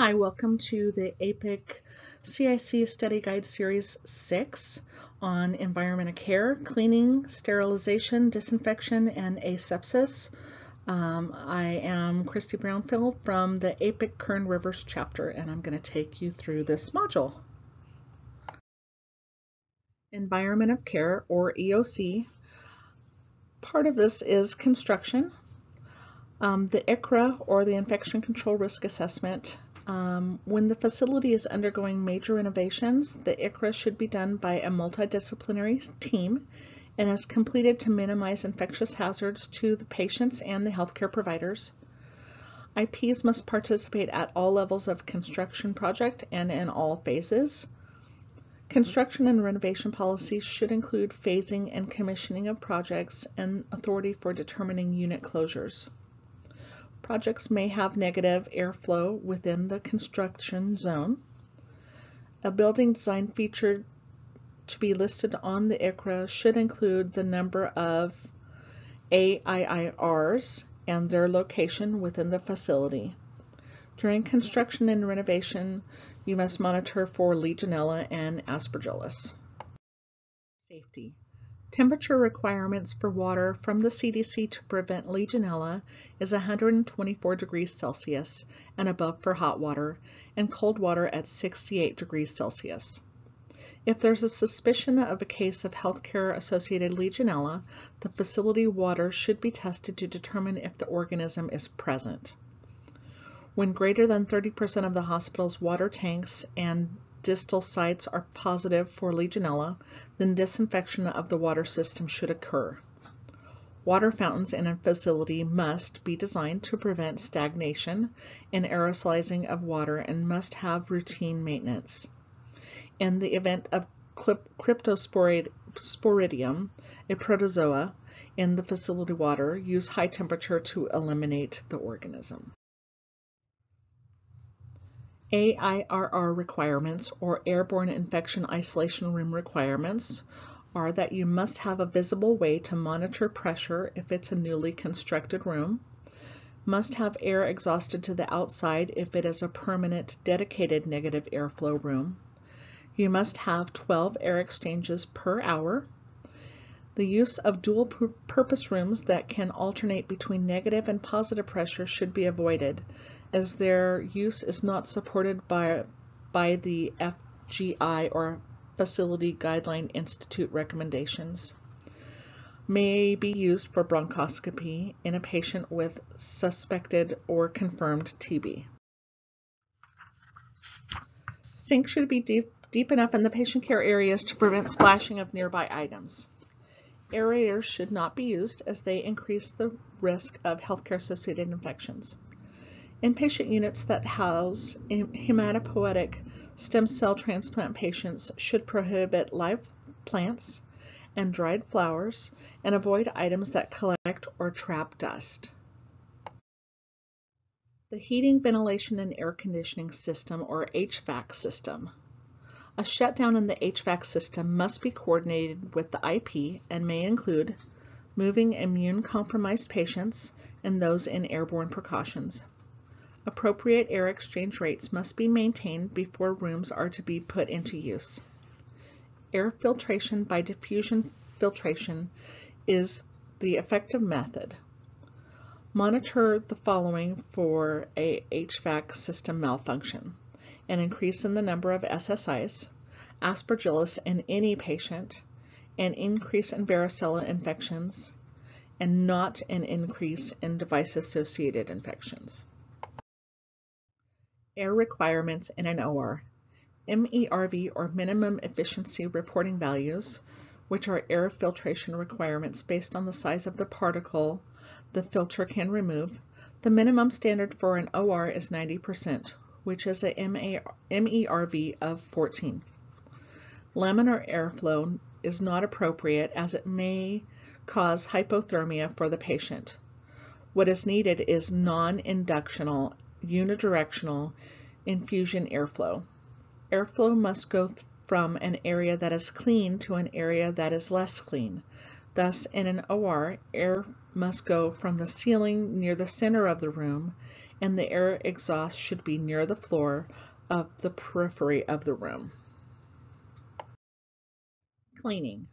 Hi, welcome to the APIC CIC Study Guide Series 6 on environment of care, cleaning, sterilization, disinfection, and asepsis. Um, I am Christy Brownfield from the APIC Kern Rivers chapter, and I'm going to take you through this module. Environment of Care, or EOC. Part of this is construction. Um, the ICRA, or the Infection Control Risk Assessment, um, when the facility is undergoing major renovations, the ICRA should be done by a multidisciplinary team and is completed to minimize infectious hazards to the patients and the healthcare providers. IPs must participate at all levels of construction project and in all phases. Construction and renovation policies should include phasing and commissioning of projects and authority for determining unit closures. Projects may have negative airflow within the construction zone. A building design feature to be listed on the ICRA should include the number of AIIRs and their location within the facility. During construction and renovation, you must monitor for Legionella and Aspergillus. Safety. Temperature requirements for water from the CDC to prevent Legionella is 124 degrees Celsius and above for hot water, and cold water at 68 degrees Celsius. If there's a suspicion of a case of healthcare associated Legionella, the facility water should be tested to determine if the organism is present. When greater than 30% of the hospital's water tanks and distal sites are positive for Legionella, then disinfection of the water system should occur. Water fountains in a facility must be designed to prevent stagnation and aerosolizing of water and must have routine maintenance. In the event of Cryptosporidium, a protozoa, in the facility water, use high temperature to eliminate the organism. AIRR requirements, or Airborne Infection Isolation Room requirements, are that you must have a visible way to monitor pressure if it's a newly constructed room, must have air exhausted to the outside if it is a permanent dedicated negative airflow room, you must have 12 air exchanges per hour, the use of dual purpose rooms that can alternate between negative and positive pressure should be avoided as their use is not supported by, by the FGI or Facility Guideline Institute recommendations. May be used for bronchoscopy in a patient with suspected or confirmed TB. Sink should be deep, deep enough in the patient care areas to prevent splashing of nearby items. Aerators should not be used as they increase the risk of healthcare associated infections. Inpatient units that house hematopoietic stem cell transplant patients should prohibit live plants and dried flowers and avoid items that collect or trap dust. The heating, ventilation, and air conditioning system or HVAC system. A shutdown in the HVAC system must be coordinated with the IP and may include moving immune compromised patients and those in airborne precautions, Appropriate air exchange rates must be maintained before rooms are to be put into use. Air filtration by diffusion filtration is the effective method. Monitor the following for a HVAC system malfunction. An increase in the number of SSIs, aspergillus in any patient, an increase in varicella infections, and not an increase in device-associated infections. Air requirements in an OR. MERV or minimum efficiency reporting values, which are air filtration requirements based on the size of the particle the filter can remove. The minimum standard for an OR is 90%, which is a MERV of 14. Laminar airflow is not appropriate as it may cause hypothermia for the patient. What is needed is non-inductional unidirectional infusion airflow. Airflow must go from an area that is clean to an area that is less clean. Thus, in an OR, air must go from the ceiling near the center of the room and the air exhaust should be near the floor of the periphery of the room. Cleaning.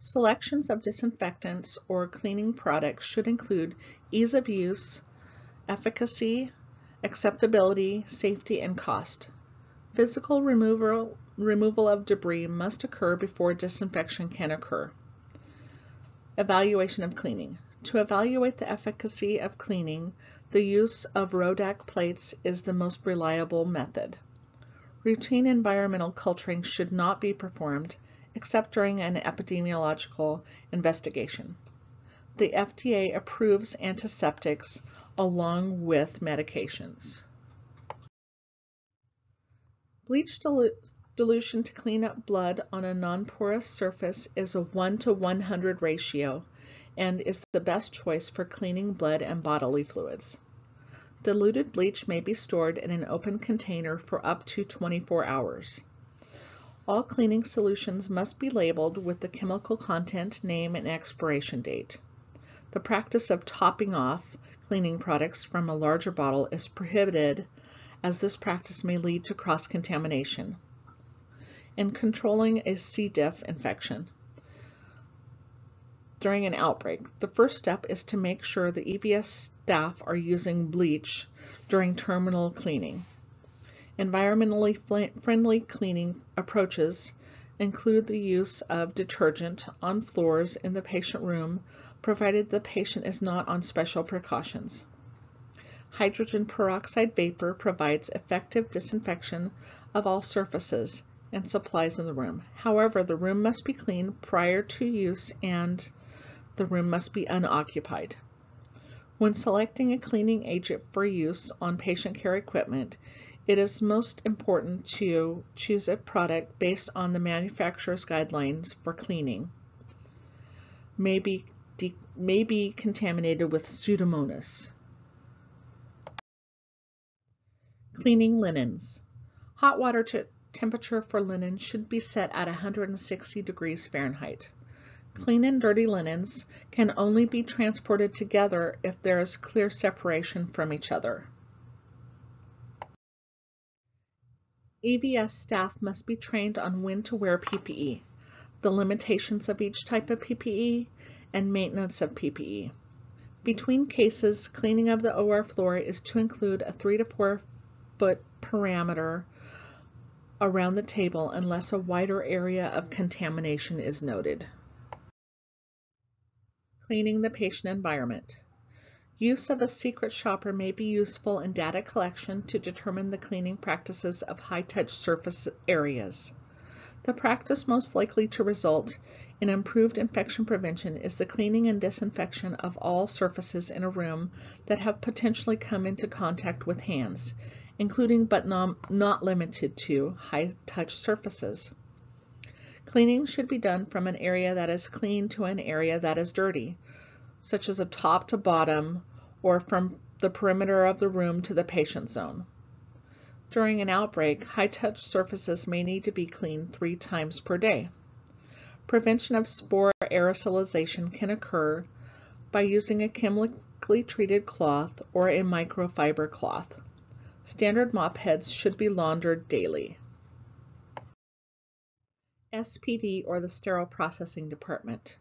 Selections of disinfectants or cleaning products should include ease of use, efficacy, acceptability, safety, and cost. Physical removal, removal of debris must occur before disinfection can occur. Evaluation of cleaning. To evaluate the efficacy of cleaning, the use of RODAC plates is the most reliable method. Routine environmental culturing should not be performed except during an epidemiological investigation. The FDA approves antiseptics along with medications. Bleach dilu dilution to clean up blood on a non-porous surface is a 1 to 100 ratio and is the best choice for cleaning blood and bodily fluids. Diluted bleach may be stored in an open container for up to 24 hours. All cleaning solutions must be labeled with the chemical content, name, and expiration date. The practice of topping off cleaning products from a larger bottle is prohibited as this practice may lead to cross-contamination. In controlling a C. diff infection during an outbreak, the first step is to make sure the EVS staff are using bleach during terminal cleaning. Environmentally friendly cleaning approaches include the use of detergent on floors in the patient room, provided the patient is not on special precautions. Hydrogen peroxide vapor provides effective disinfection of all surfaces and supplies in the room. However, the room must be clean prior to use and the room must be unoccupied. When selecting a cleaning agent for use on patient care equipment, it is most important to choose a product based on the manufacturer's guidelines for cleaning. May be, may be contaminated with Pseudomonas. Cleaning linens. Hot water temperature for linen should be set at 160 degrees Fahrenheit. Clean and dirty linens can only be transported together if there is clear separation from each other. EVS staff must be trained on when to wear PPE, the limitations of each type of PPE, and maintenance of PPE. Between cases, cleaning of the OR floor is to include a 3 to 4 foot parameter around the table unless a wider area of contamination is noted. Cleaning the patient environment. Use of a secret shopper may be useful in data collection to determine the cleaning practices of high-touch surface areas. The practice most likely to result in improved infection prevention is the cleaning and disinfection of all surfaces in a room that have potentially come into contact with hands, including but not limited to high-touch surfaces. Cleaning should be done from an area that is clean to an area that is dirty, such as a top to bottom or from the perimeter of the room to the patient zone. During an outbreak, high-touch surfaces may need to be cleaned three times per day. Prevention of spore aerosolization can occur by using a chemically treated cloth or a microfiber cloth. Standard mop heads should be laundered daily. SPD or the Sterile Processing Department.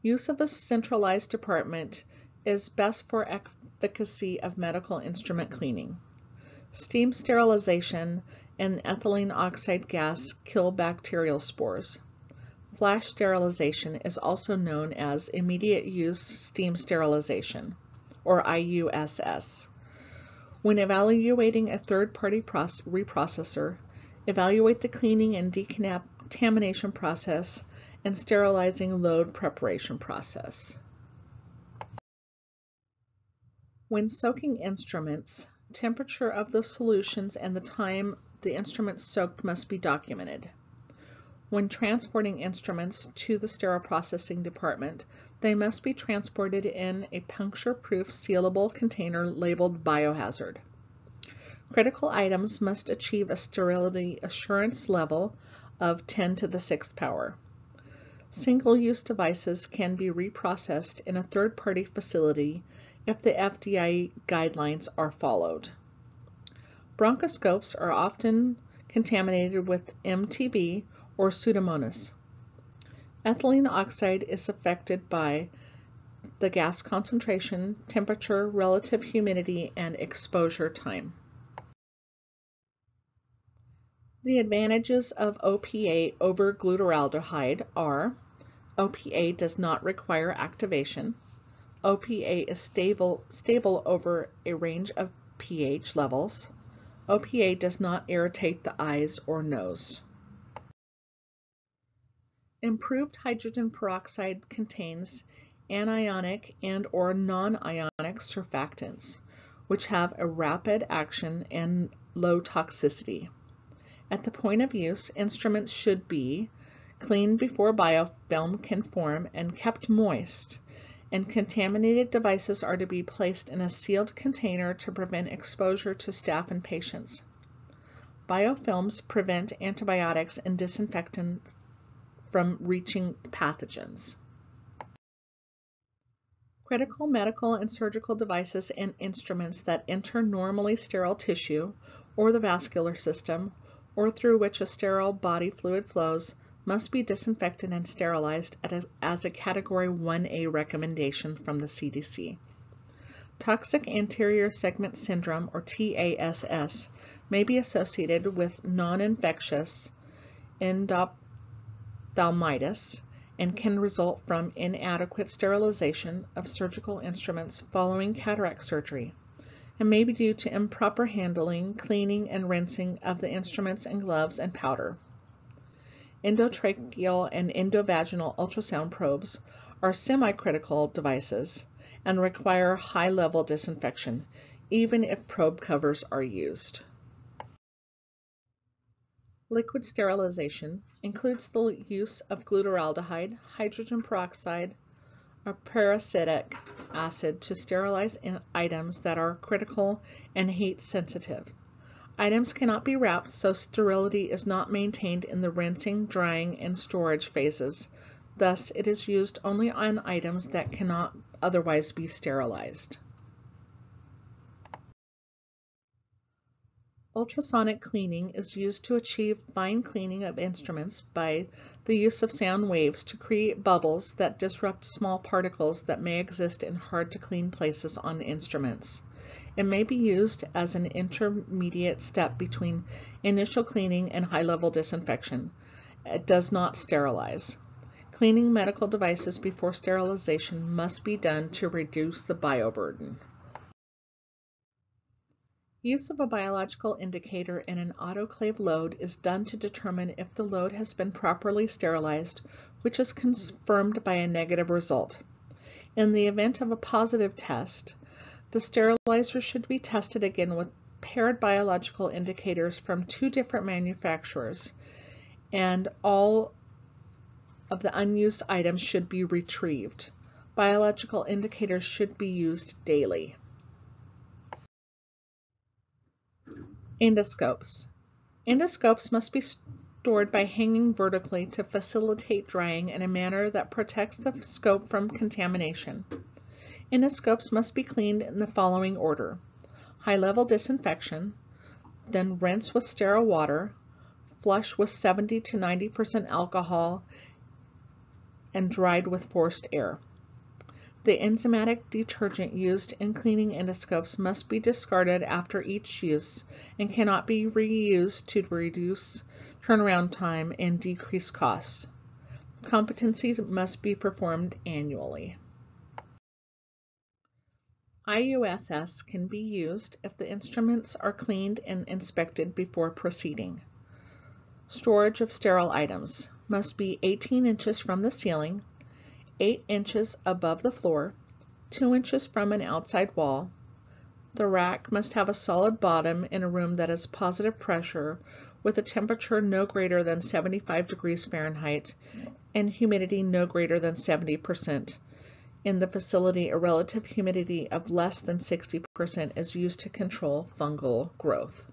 Use of a centralized department is best for efficacy of medical instrument cleaning. Steam sterilization and ethylene oxide gas kill bacterial spores. Flash sterilization is also known as immediate use steam sterilization, or IUSS. When evaluating a third-party reprocessor, evaluate the cleaning and decontamination process and sterilizing load preparation process. When soaking instruments, temperature of the solutions and the time the instruments soaked must be documented. When transporting instruments to the sterile processing department, they must be transported in a puncture-proof sealable container labeled biohazard. Critical items must achieve a sterility assurance level of 10 to the sixth power. Single-use devices can be reprocessed in a third-party facility if the FDA guidelines are followed. Bronchoscopes are often contaminated with MTB or Pseudomonas. Ethylene oxide is affected by the gas concentration, temperature, relative humidity, and exposure time. The advantages of OPA over glutaraldehyde are OPA does not require activation. OPA is stable, stable over a range of pH levels. OPA does not irritate the eyes or nose. Improved hydrogen peroxide contains anionic and or non-ionic surfactants, which have a rapid action and low toxicity. At the point of use, instruments should be cleaned before biofilm can form and kept moist, and contaminated devices are to be placed in a sealed container to prevent exposure to staff and patients. Biofilms prevent antibiotics and disinfectants from reaching pathogens. Critical medical and surgical devices and instruments that enter normally sterile tissue or the vascular system or through which a sterile body fluid flows must be disinfected and sterilized as a Category 1A recommendation from the CDC. Toxic anterior segment syndrome, or TASS, may be associated with non-infectious endophthalmitis and can result from inadequate sterilization of surgical instruments following cataract surgery and may be due to improper handling, cleaning, and rinsing of the instruments and gloves and powder. Endotracheal and endovaginal ultrasound probes are semi-critical devices and require high-level disinfection, even if probe covers are used. Liquid sterilization includes the use of glutaraldehyde, hydrogen peroxide, or peracetic acid to sterilize items that are critical and heat sensitive. Items cannot be wrapped, so sterility is not maintained in the rinsing, drying, and storage phases. Thus, it is used only on items that cannot otherwise be sterilized. Ultrasonic cleaning is used to achieve fine cleaning of instruments by the use of sound waves to create bubbles that disrupt small particles that may exist in hard to clean places on instruments. It may be used as an intermediate step between initial cleaning and high-level disinfection. It does not sterilize. Cleaning medical devices before sterilization must be done to reduce the bioburden. Use of a biological indicator in an autoclave load is done to determine if the load has been properly sterilized, which is confirmed by a negative result. In the event of a positive test, the sterilizer should be tested again with paired biological indicators from two different manufacturers, and all of the unused items should be retrieved. Biological indicators should be used daily. Endoscopes. Endoscopes must be stored by hanging vertically to facilitate drying in a manner that protects the scope from contamination. Endoscopes must be cleaned in the following order. High-level disinfection, then rinse with sterile water, flush with 70 to 90% alcohol, and dried with forced air. The enzymatic detergent used in cleaning endoscopes must be discarded after each use and cannot be reused to reduce turnaround time and decrease costs. Competencies must be performed annually. IUSS can be used if the instruments are cleaned and inspected before proceeding. Storage of sterile items must be 18 inches from the ceiling 8 inches above the floor, 2 inches from an outside wall. The rack must have a solid bottom in a room that is positive pressure with a temperature no greater than 75 degrees Fahrenheit and humidity no greater than 70%. In the facility, a relative humidity of less than 60% is used to control fungal growth.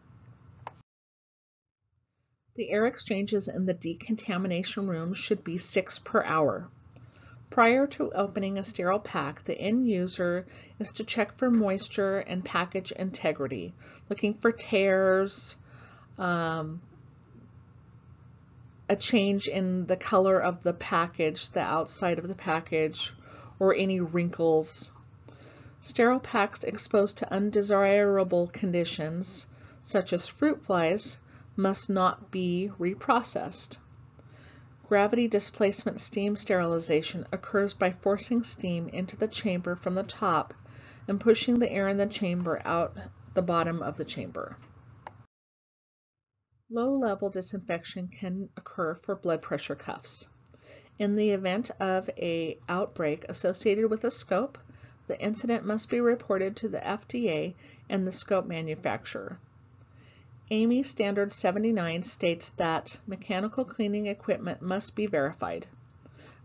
The air exchanges in the decontamination room should be 6 per hour. Prior to opening a sterile pack, the end user is to check for moisture and package integrity, looking for tears, um, a change in the color of the package, the outside of the package, or any wrinkles. Sterile packs exposed to undesirable conditions, such as fruit flies, must not be reprocessed. Gravity displacement steam sterilization occurs by forcing steam into the chamber from the top and pushing the air in the chamber out the bottom of the chamber. Low-level disinfection can occur for blood pressure cuffs. In the event of a outbreak associated with a scope, the incident must be reported to the FDA and the scope manufacturer. AAMI Standard 79 states that mechanical cleaning equipment must be verified.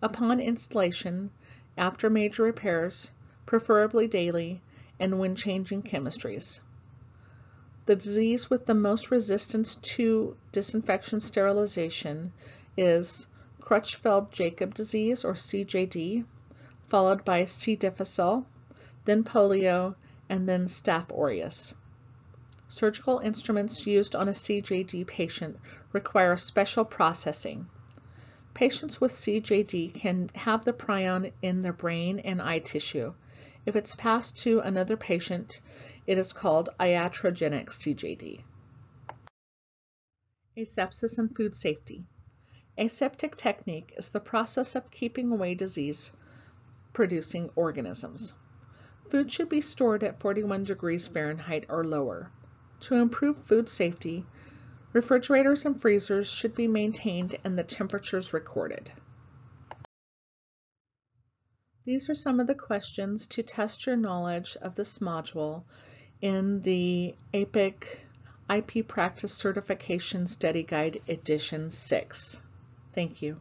Upon installation, after major repairs, preferably daily, and when changing chemistries. The disease with the most resistance to disinfection sterilization is Creutzfeldt-Jakob disease, or CJD, followed by C. difficile, then polio, and then Staph aureus. Surgical instruments used on a CJD patient require special processing. Patients with CJD can have the prion in their brain and eye tissue. If it's passed to another patient, it is called iatrogenic CJD. Asepsis and food safety. Aseptic technique is the process of keeping away disease-producing organisms. Food should be stored at 41 degrees Fahrenheit or lower. To improve food safety, refrigerators and freezers should be maintained and the temperatures recorded. These are some of the questions to test your knowledge of this module in the APIC IP Practice Certification Study Guide Edition 6. Thank you.